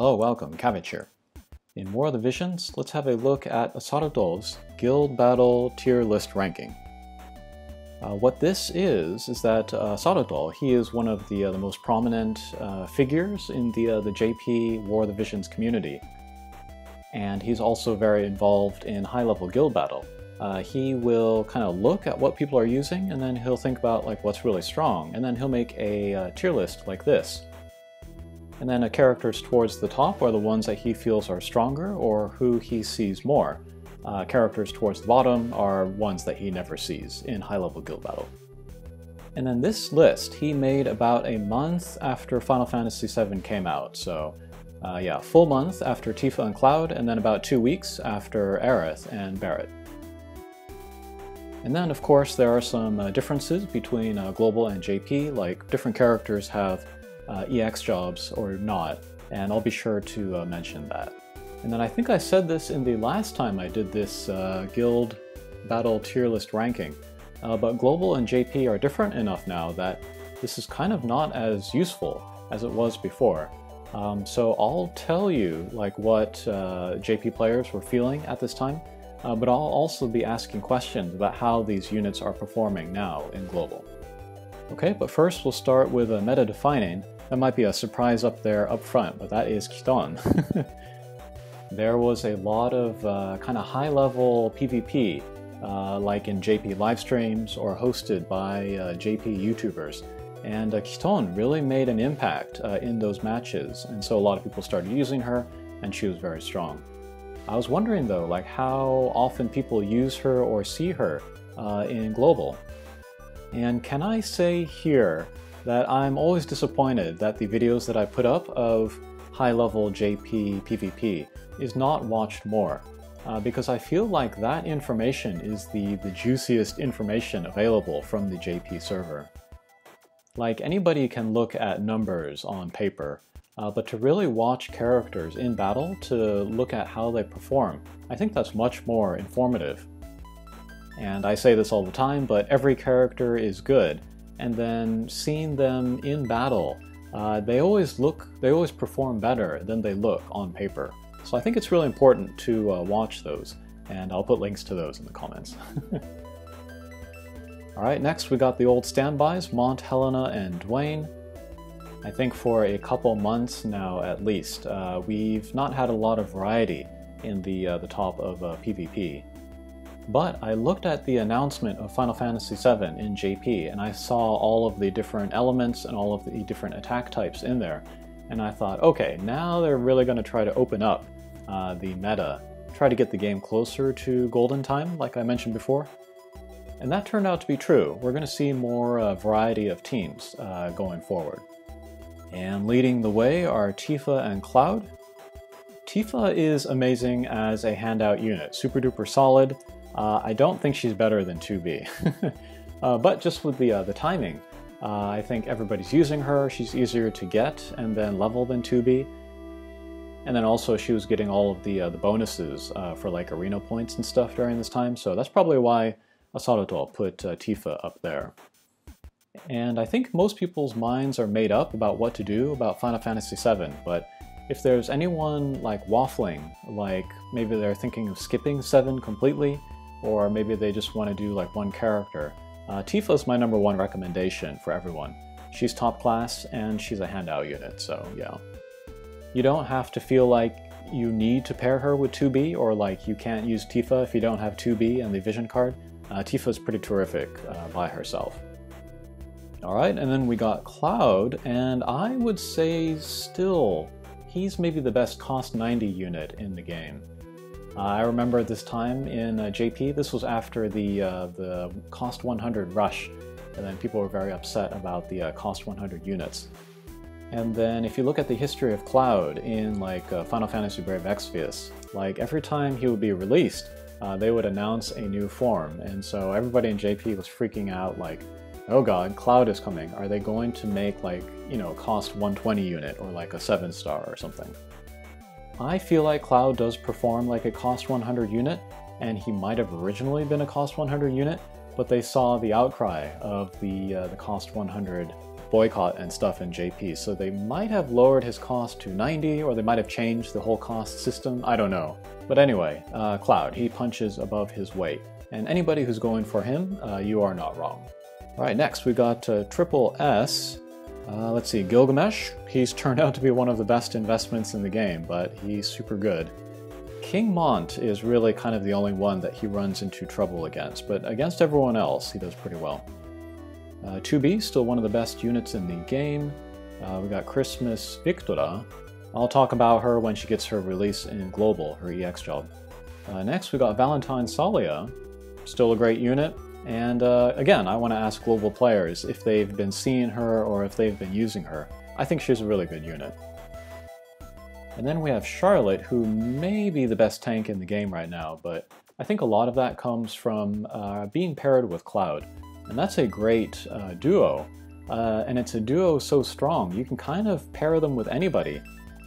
Hello, welcome, Kavich here. In War of the Visions, let's have a look at Asaruto Guild Battle Tier List Ranking. Uh, what this is, is that uh, Asaruto he is one of the, uh, the most prominent uh, figures in the, uh, the JP War of the Visions community. And he's also very involved in high-level guild battle. Uh, he will kind of look at what people are using, and then he'll think about like what's really strong, and then he'll make a uh, tier list like this. And then the characters towards the top are the ones that he feels are stronger or who he sees more. Uh, characters towards the bottom are ones that he never sees in high-level guild battle. And then this list he made about a month after Final Fantasy VII came out, so uh, yeah, full month after Tifa and Cloud, and then about two weeks after Aerith and Barret. And then, of course, there are some uh, differences between uh, Global and JP, like different characters have uh, EX jobs or not, and I'll be sure to uh, mention that. And then I think I said this in the last time I did this uh, guild battle tier list ranking, uh, but Global and JP are different enough now that this is kind of not as useful as it was before. Um, so I'll tell you like what uh, JP players were feeling at this time, uh, but I'll also be asking questions about how these units are performing now in Global. Okay, but first we'll start with a meta defining, that might be a surprise up there up front, but that is Kiton. there was a lot of uh, kind of high-level PvP, uh, like in JP live streams or hosted by uh, JP YouTubers. And uh, Kiton really made an impact uh, in those matches, and so a lot of people started using her, and she was very strong. I was wondering though, like how often people use her or see her uh, in Global. And can I say here that I'm always disappointed that the videos that I put up of high-level JP PvP is not watched more. Uh, because I feel like that information is the, the juiciest information available from the JP server. Like anybody can look at numbers on paper, uh, but to really watch characters in battle to look at how they perform, I think that's much more informative. And I say this all the time, but every character is good, and then seeing them in battle, uh, they always look, they always perform better than they look on paper. So I think it's really important to uh, watch those, and I'll put links to those in the comments. Alright, next we got the old standbys, Mont, Helena, and Dwayne. I think for a couple months now at least, uh, we've not had a lot of variety in the, uh, the top of PvP. But I looked at the announcement of Final Fantasy VII in JP and I saw all of the different elements and all of the different attack types in there. And I thought, okay, now they're really going to try to open up uh, the meta, try to get the game closer to Golden Time, like I mentioned before. And that turned out to be true. We're going to see more uh, variety of teams uh, going forward. And leading the way are Tifa and Cloud. Tifa is amazing as a handout unit, super duper solid, uh, I don't think she's better than 2B. uh, but just with the, uh, the timing, uh, I think everybody's using her. She's easier to get and then level than 2B. And then also she was getting all of the, uh, the bonuses uh, for like arena points and stuff during this time. So that's probably why Asaruto put Tifa up there. And I think most people's minds are made up about what to do about Final Fantasy VII, but if there's anyone like waffling, like maybe they're thinking of skipping 7 completely, or maybe they just want to do like one character. Uh, Tifa is my number one recommendation for everyone. She's top class and she's a handout unit, so yeah. You don't have to feel like you need to pair her with 2B or like you can't use Tifa if you don't have 2B and the vision card. Uh, Tifa is pretty terrific uh, by herself. Alright, and then we got Cloud, and I would say still, he's maybe the best cost 90 unit in the game. Uh, I remember this time in uh, JP, this was after the, uh, the cost 100 rush, and then people were very upset about the cost 100 units. And then if you look at the history of Cloud in like uh, Final Fantasy Brave Exvius, like every time he would be released, uh, they would announce a new form. And so everybody in JP was freaking out like, oh god, Cloud is coming. Are they going to make like, you know, cost 120 unit or like a 7 star or something? I feel like Cloud does perform like a cost 100 unit, and he might have originally been a cost 100 unit, but they saw the outcry of the, uh, the cost 100 boycott and stuff in JP, so they might have lowered his cost to 90, or they might have changed the whole cost system, I don't know. But anyway, uh, Cloud, he punches above his weight, and anybody who's going for him, uh, you are not wrong. Alright, next we got uh, Triple S. Uh, let's see, Gilgamesh. He's turned out to be one of the best investments in the game, but he's super good. King Mont is really kind of the only one that he runs into trouble against, but against everyone else, he does pretty well. Uh, 2B, still one of the best units in the game. Uh, we got Christmas Victora. I'll talk about her when she gets her release in Global, her EX job. Uh, next, we got Valentine Salia, still a great unit. And uh, again, I want to ask Global players if they've been seeing her or if they've been using her. I think she's a really good unit. And then we have Charlotte, who may be the best tank in the game right now, but I think a lot of that comes from uh, being paired with Cloud. And that's a great uh, duo. Uh, and it's a duo so strong, you can kind of pair them with anybody.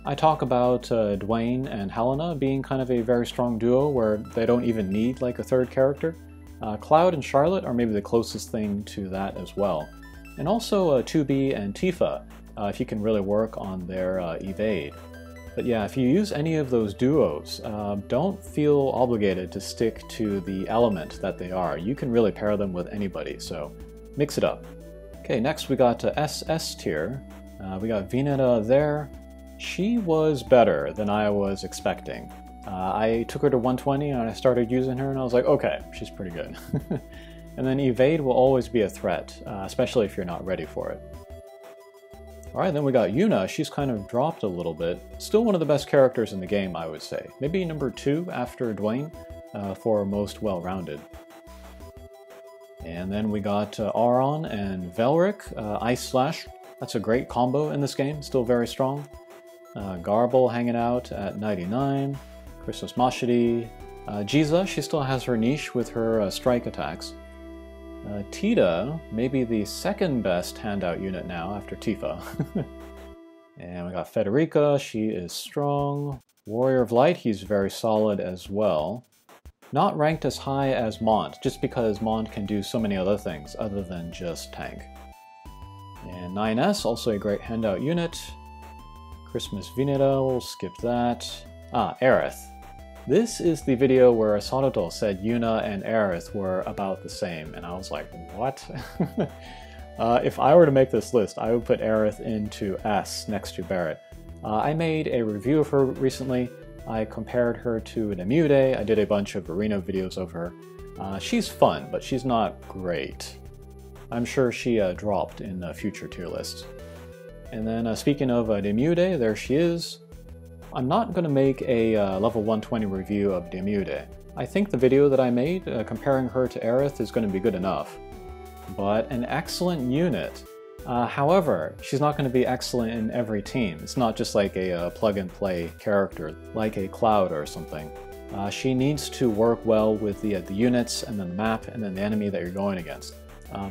I talk about uh, Dwayne and Helena being kind of a very strong duo where they don't even need like a third character. Uh, Cloud and Charlotte are maybe the closest thing to that as well. And also 2B uh, and Tifa, if you can really work on their evade. But yeah, if you use any of those duos, uh, don't feel obligated to stick to the element that they are. You can really pair them with anybody, so mix it up. Okay, next we got SS tier. Uh, we got Veneta there. She was better than I was expecting. Uh, I took her to 120 and I started using her and I was like, okay, she's pretty good. and then evade will always be a threat, uh, especially if you're not ready for it. Alright, then we got Yuna. She's kind of dropped a little bit. Still one of the best characters in the game, I would say. Maybe number two after Dwayne uh, for most well-rounded. And then we got uh, Auron and Velric, uh, Ice Slash. That's a great combo in this game, still very strong. Uh, Garble hanging out at 99. Christos Mashidi. Uh, Jiza, she still has her niche with her uh, strike attacks. Uh, Tita may be the second best handout unit now after Tifa. and we got Federica, she is strong. Warrior of Light, he's very solid as well. Not ranked as high as Mont, just because Mont can do so many other things other than just tank. And 9S, also a great handout unit. Christmas Veneta, we'll skip that. Ah, Aerith. This is the video where Asaruto said Yuna and Aerith were about the same, and I was like, what? uh, if I were to make this list, I would put Aerith into S next to Barret. Uh, I made a review of her recently. I compared her to Nemude. I did a bunch of arena videos of her. Uh, she's fun, but she's not great. I'm sure she uh, dropped in the future tier lists. And then uh, speaking of uh, Nemude, there she is. I'm not going to make a uh, level 120 review of Nemude. I think the video that I made uh, comparing her to Aerith is going to be good enough. But an excellent unit. Uh, however, she's not going to be excellent in every team. It's not just like a uh, plug-and-play character, like a Cloud or something. Uh, she needs to work well with the, uh, the units, and then the map, and then the enemy that you're going against.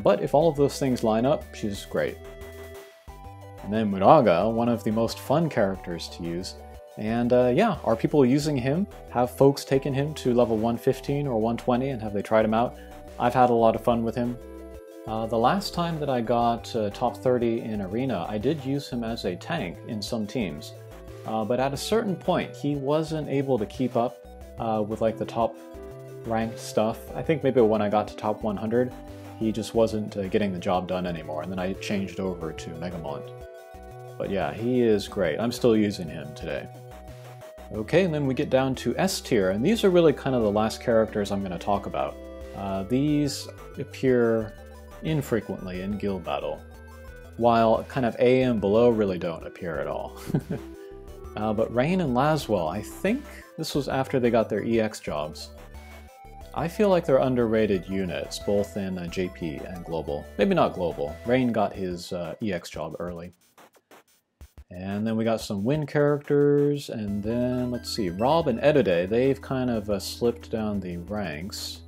but if all of those things line up, she's great. And then Muraga, one of the most fun characters to use, and uh, yeah, are people using him? Have folks taken him to level 115 or 120 and have they tried him out? I've had a lot of fun with him. Uh, the last time that I got uh, top 30 in Arena, I did use him as a tank in some teams. Uh, but at a certain point, he wasn't able to keep up uh, with like the top ranked stuff. I think maybe when I got to top 100, he just wasn't uh, getting the job done anymore, and then I changed over to Megamont. But yeah, he is great. I'm still using him today. Okay, and then we get down to S tier, and these are really kind of the last characters I'm going to talk about. Uh, these appear infrequently in guild battle, while kind of A and below really don't appear at all. uh, but Rain and Laswell, I think this was after they got their EX jobs. I feel like they're underrated units, both in uh, JP and Global. Maybe not Global. Rain got his uh, EX job early. And then we got some win characters, and then let's see, Rob and Edide, they've kind of uh, slipped down the ranks.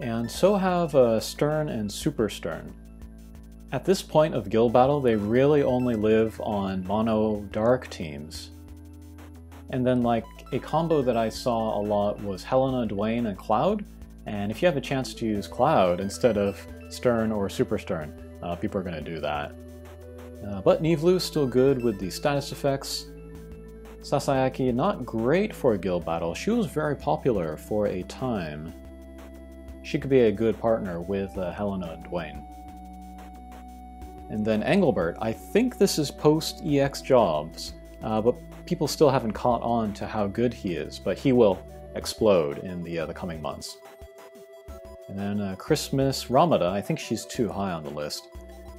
And so have uh, Stern and Super Stern. At this point of Guild Battle, they really only live on mono dark teams. And then like a combo that I saw a lot was Helena, Dwayne, and Cloud. And if you have a chance to use Cloud instead of Stern or Super Stern, Uh, people are going to do that. Uh, but Nivlu is still good with the status effects. Sasayaki, not great for a guild battle. She was very popular for a time. She could be a good partner with uh, Helena and Dwayne. And then Engelbert, I think this is post-EX jobs, uh, but people still haven't caught on to how good he is, but he will explode in the, uh, the coming months. And then uh, Christmas Ramada, I think she's too high on the list.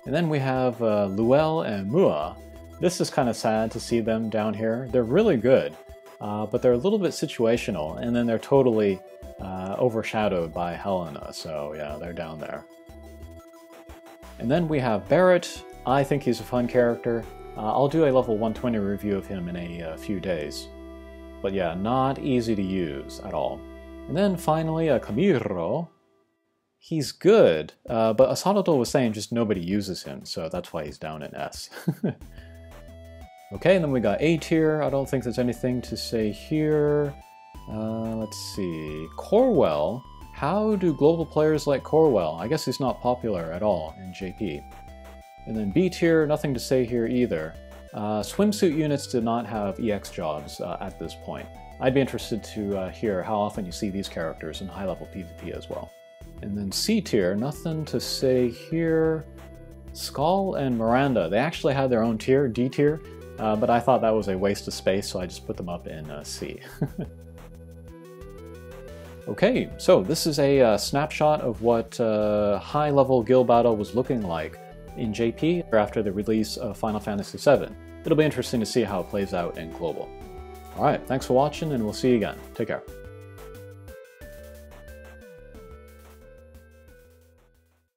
And then we have uh, Luel and Mua. This is kind of sad to see them down here. They're really good, uh, but they're a little bit situational, and then they're totally uh, overshadowed by Helena, so yeah, they're down there. And then we have Barret. I think he's a fun character. Uh, I'll do a level 120 review of him in a, a, uh, few days. But yeah, not easy to use at all. And then finally, a Kamiro. He's good, uh, but Asaruto was saying just nobody uses him, so that's why he's down in S. okay, and then we got A tier. I don't think there's anything to say here. Uh, let's see. Corwell. How do global players like Corwell? I guess he's not popular at all in JP. And then B tier, nothing to say here either. Uh, swimsuit units did not have EX jobs uh, at this point. I'd be interested to uh, hear how often you see these characters in high-level PvP as well. And then C tier, nothing to say here. Skull and Miranda, they actually had their own tier, D tier, uh, but I thought that was a waste of space, so I just put them up in uh, C. okay, so this is a uh, snapshot of what high-level guild battle was looking like in JP after the release of Final Fantasy VII. It'll be interesting to see how it plays out in Global. Alright, thanks for watching and we'll see you again. Take care.